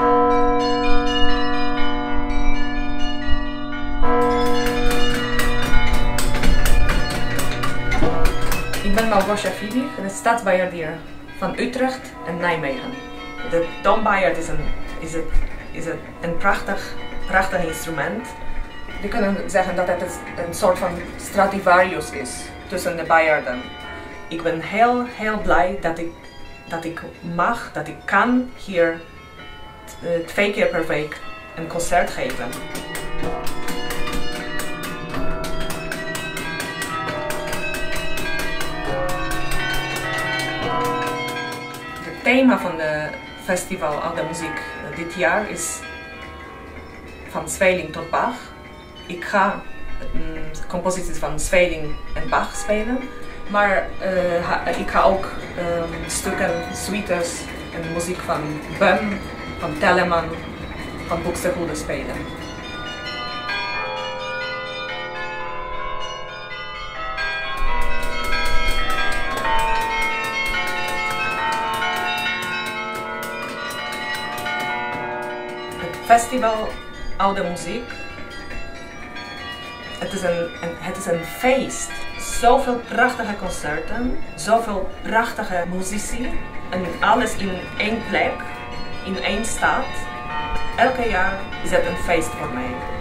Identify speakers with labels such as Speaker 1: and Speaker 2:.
Speaker 1: Ik ben Malgosia Fiebig, de stadsbeheerder van Utrecht en Nijmegen. De toonbijaard is een, is het, is een prachtig, prachtig instrument. We kunnen zeggen dat het een soort van Stradivarius is tussen de bijaarden. Ik ben heel, heel blij dat ik, dat ik mag, dat ik kan hier twee keer per week een concert geven. Het thema van het festival Oude Muziek eh, dit jaar is van Zweling tot Bach. Ik ga mm, composities van Zweling en Bach spelen, maar eh, ik ga ook ehm, stukken, suites en muziek van Böhm, van Telemann, van Buxtehude spelen. Het festival Oude Muziek. Het is, een, een- het is een feest. Zoveel prachtige concerten, zoveel prachtige muzici. En alles in één plek, in één stad. Elke jaar is het een feest voor mij.